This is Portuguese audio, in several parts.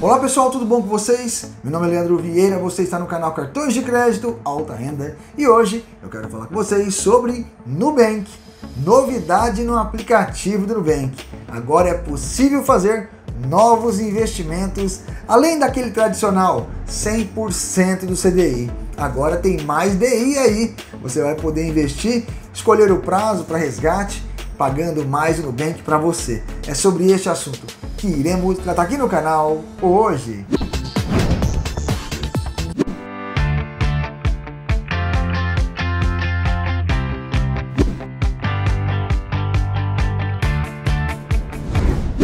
Olá pessoal, tudo bom com vocês? Meu nome é Leandro Vieira, você está no canal Cartões de Crédito Alta Renda e hoje eu quero falar com vocês sobre Nubank. Novidade no aplicativo do Nubank. Agora é possível fazer novos investimentos além daquele tradicional 100% do CDI. Agora tem mais DI aí. Você vai poder investir, escolher o prazo para resgate, pagando mais no Nubank para você. É sobre este assunto que iremos tratar aqui no canal hoje.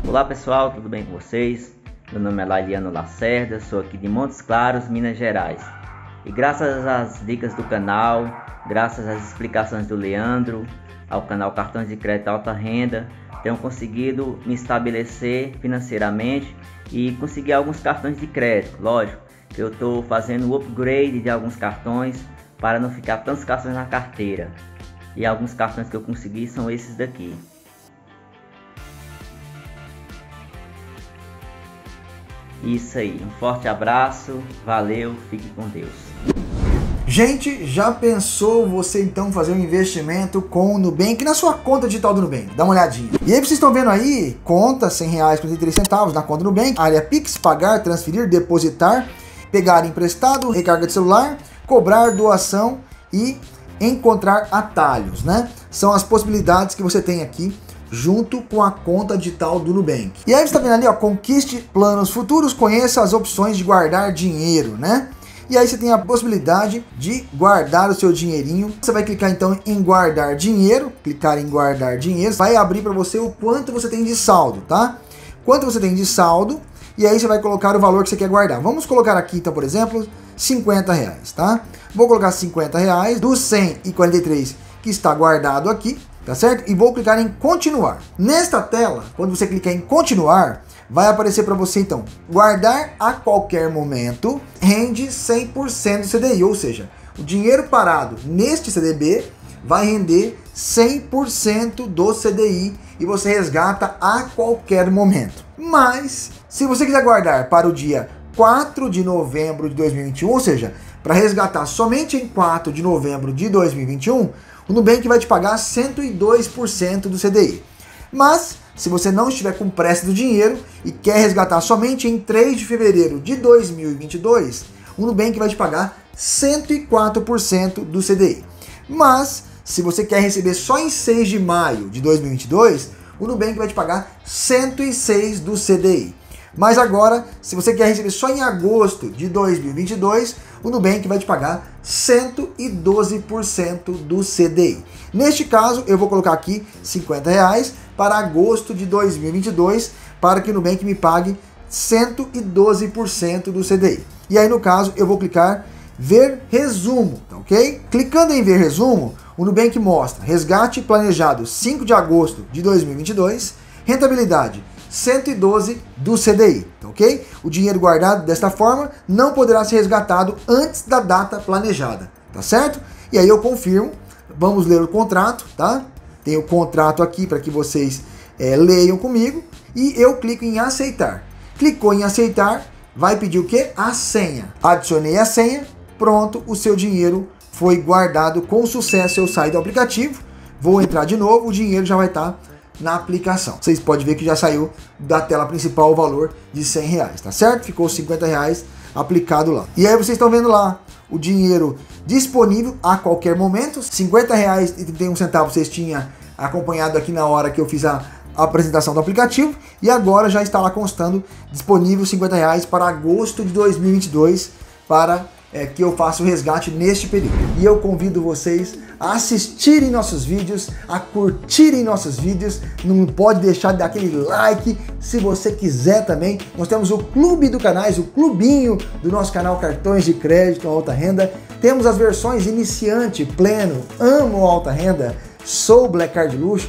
Olá pessoal, tudo bem com vocês? Meu nome é Lailiano Lacerda, sou aqui de Montes Claros, Minas Gerais. E graças às dicas do canal, graças às explicações do Leandro, ao canal Cartões de Crédito Alta Renda, tenho conseguido me estabelecer financeiramente e conseguir alguns cartões de crédito. Lógico que eu estou fazendo o upgrade de alguns cartões para não ficar tantos cartões na carteira. E alguns cartões que eu consegui são esses daqui. Isso aí, um forte abraço, valeu, fique com Deus. Gente, já pensou você então fazer um investimento com o Nubank na sua conta digital do Nubank? Dá uma olhadinha. E aí vocês estão vendo aí, conta 100 reais com 33 centavos na conta do Nubank, área Pix, pagar, transferir, depositar, pegar emprestado, recarga de celular, cobrar doação e encontrar atalhos, né? São as possibilidades que você tem aqui junto com a conta digital do Nubank. E aí você está vendo ali, ó, conquiste planos futuros, conheça as opções de guardar dinheiro, né? E aí você tem a possibilidade de guardar o seu dinheirinho. Você vai clicar então em guardar dinheiro, clicar em guardar dinheiro, vai abrir para você o quanto você tem de saldo, tá? Quanto você tem de saldo, e aí você vai colocar o valor que você quer guardar. Vamos colocar aqui então, por exemplo, 50 reais, tá? Vou colocar 50 reais dos 143 que está guardado aqui, tá certo? E vou clicar em continuar. Nesta tela, quando você clicar em continuar, vai aparecer para você então, guardar a qualquer momento rende 100% do CDI, ou seja, o dinheiro parado neste CDB vai render 100% do CDI e você resgata a qualquer momento. Mas, se você quiser guardar para o dia 4 de novembro de 2021, ou seja, para resgatar somente em 4 de novembro de 2021, o Nubank vai te pagar 102% do CDI. Mas, se você não estiver com pressa do dinheiro e quer resgatar somente em 3 de fevereiro de 2022, o Nubank vai te pagar 104% do CDI. Mas, se você quer receber só em 6 de maio de 2022, o Nubank vai te pagar 106 do CDI. Mas agora, se você quer receber só em agosto de 2022, o Nubank vai te pagar 112% do CDI. Neste caso, eu vou colocar aqui 50 reais para agosto de 2022, para que o Nubank me pague 112% do CDI. E aí, no caso, eu vou clicar ver resumo, tá ok? Clicando em ver resumo, o Nubank mostra resgate planejado 5 de agosto de 2022, rentabilidade 112 do CDI, ok? O dinheiro guardado desta forma não poderá ser resgatado antes da data planejada, tá certo? E aí eu confirmo, vamos ler o contrato, tá? Tem o contrato aqui para que vocês é, leiam comigo e eu clico em aceitar. Clicou em aceitar, vai pedir o que? A senha. Adicionei a senha, pronto, o seu dinheiro foi guardado com sucesso. Eu saio do aplicativo, vou entrar de novo, o dinheiro já vai estar tá na aplicação. Vocês podem ver que já saiu da tela principal o valor de 100 reais, tá certo? Ficou 50 reais aplicado lá. E aí vocês estão vendo lá o dinheiro disponível a qualquer momento. 50 reais e 31 centavos vocês tinham acompanhado aqui na hora que eu fiz a apresentação do aplicativo e agora já está lá constando disponível 50 reais para agosto de 2022 para é, que eu faça o resgate neste período. E eu convido vocês a assistirem nossos vídeos, a curtirem nossos vídeos. Não pode deixar de dar aquele like se você quiser também. Nós temos o clube do canais, o clubinho do nosso canal Cartões de Crédito Alta Renda. Temos as versões iniciante, pleno, amo alta renda, sou Black Card Luxo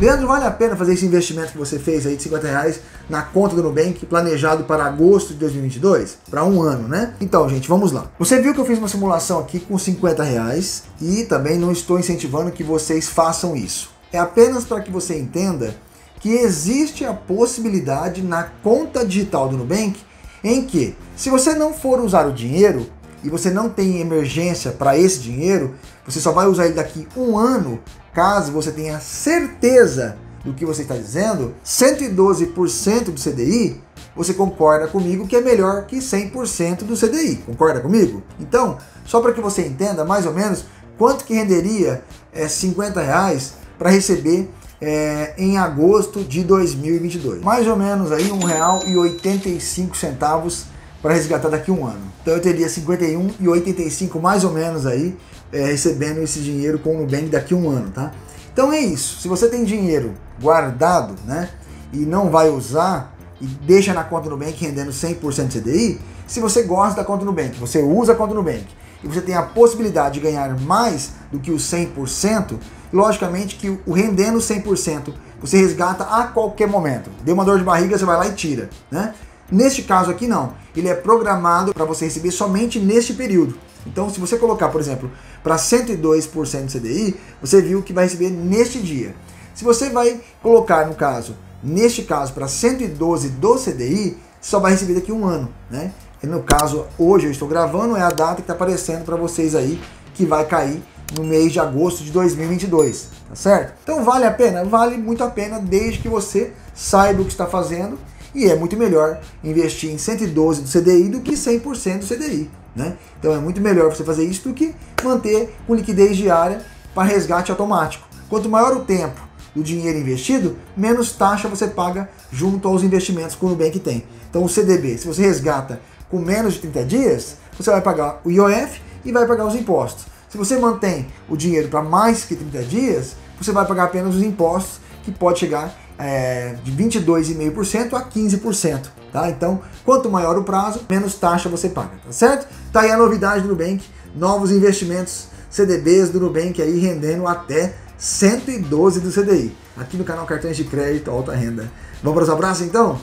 Leandro, vale a pena fazer esse investimento que você fez aí de 50 reais na conta do Nubank, planejado para agosto de 2022? Para um ano, né? Então, gente, vamos lá. Você viu que eu fiz uma simulação aqui com 50 reais e também não estou incentivando que vocês façam isso. É apenas para que você entenda que existe a possibilidade na conta digital do Nubank em que, se você não for usar o dinheiro e você não tem emergência para esse dinheiro, você só vai usar ele daqui um ano, caso você tenha certeza do que você está dizendo, 112% do CDI, você concorda comigo que é melhor que 100% do CDI. Concorda comigo? Então, só para que você entenda mais ou menos quanto que renderia é, 50 reais para receber é, em agosto de 2022. Mais ou menos aí R$ 1,85 para resgatar daqui a um ano. Então eu teria 51,85 mais ou menos aí é, recebendo esse dinheiro com o Nubank daqui a um ano, tá? Então é isso. Se você tem dinheiro guardado, né, e não vai usar e deixa na conta Nubank rendendo 100% de CDI, se você gosta da conta Nubank, você usa a conta Nubank e você tem a possibilidade de ganhar mais do que os 100%, logicamente que o rendendo 100%, você resgata a qualquer momento. Deu uma dor de barriga, você vai lá e tira, né? Neste caso aqui não, ele é programado para você receber somente neste período. Então, se você colocar, por exemplo, para 102% de CDI, você viu que vai receber neste dia. Se você vai colocar, no caso, neste caso, para 112 do CDI, só vai receber daqui a um ano, né? E no caso, hoje eu estou gravando, é a data que está aparecendo para vocês aí, que vai cair no mês de agosto de 2022, tá certo? Então vale a pena? Vale muito a pena desde que você saiba o que está fazendo e é muito melhor investir em 112 do CDI do que 100% do CDI, né? Então é muito melhor você fazer isso do que manter com liquidez diária para resgate automático. Quanto maior o tempo do dinheiro investido, menos taxa você paga junto aos investimentos que o Nubank tem. Então o CDB, se você resgata com menos de 30 dias, você vai pagar o IOF e vai pagar os impostos. Se você mantém o dinheiro para mais que 30 dias, você vai pagar apenas os impostos, que pode chegar é, de 22,5% a 15%. Tá? Então, quanto maior o prazo, menos taxa você paga, tá certo? Tá aí a novidade do Nubank, novos investimentos CDBs do Nubank aí rendendo até 112 do CDI. Aqui no canal Cartões de Crédito Alta Renda. Vamos para os abraços então?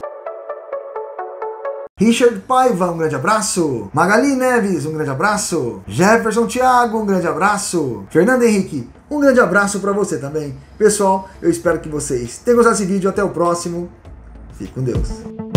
Richard Paiva, um grande abraço. Magali Neves, um grande abraço. Jefferson Thiago, um grande abraço. Fernando Henrique, um grande abraço para você também. Pessoal, eu espero que vocês tenham gostado desse vídeo. Até o próximo. Fique com Deus.